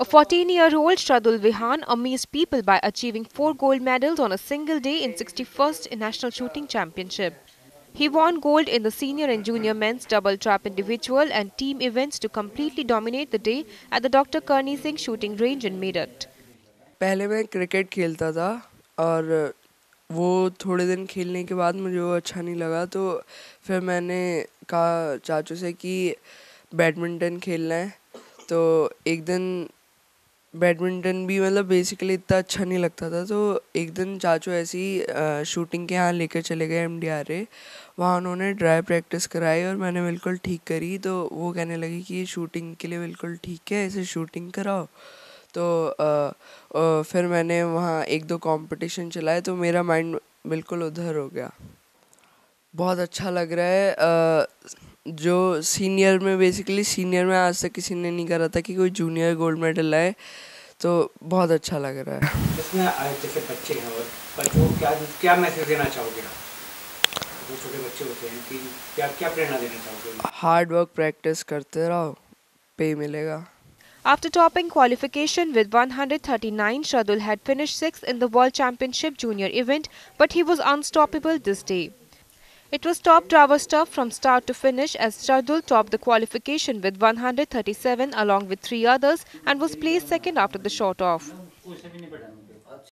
A 14-year-old Shradul Vihan amazed people by achieving four gold medals on a single day in 61st National Shooting Championship. He won gold in the senior and junior men's double trap individual and team events to completely dominate the day at the Dr. Karni Singh shooting range in Meerut. पहले मैं cricket खेलता था और वो थोड़े दिन खेलने के बाद मुझे वो अच्छा नहीं लगा तो फिर मैंने कहा चाचू से कि बैडमिंटन खेलना है तो एक दिन बैडमिंटन भी मतलब बेसिकली इतना अच्छा नहीं लगता था। तो एक दिन चाचू ऐसी शूटिंग के यहाँ लेकर चले गए एम डी आर ए वहाँ उन्होंने ड्राई प्रैक्टिस कराई और मैंने बिल्कुल ठीक करी। तो वो कहने लगी कि ये शूटिंग के लिए बिल्कुल ठीक है इसे शूटिंग कराओ। तो आ, आ, फिर मैंने वहाँ एक दो कंपटीशन चलाए तो मेरा माइंड बिल्कुल उधर हो गया। बहुत अच्छा लग रहा है आ, जो सीनियर में बेसिकली सीनियर में आज तक किसी ने नहीं करा था कि कोई जूनियर गोल्ड मेडल लाए तो बहुत अच्छा लग रहा है। इसमें जैसे बच्चे हैं और बच्चों को क्या क्या मैसेज देना चाहोगे जो छोटे बच्चे होते हैं कि क्या क्या प्रेरणा देना चाहोगे हार्ड वर्क प्रैक्टिस करते रहो पे मिलेगा। After topping qualification with 139, Shradul had finished sixth in the World Championship Junior event, but he was unstoppable this day. It was top driver stuff from start to finish as Shardul topped the qualification with 137 along with three others and was placed second after the short off.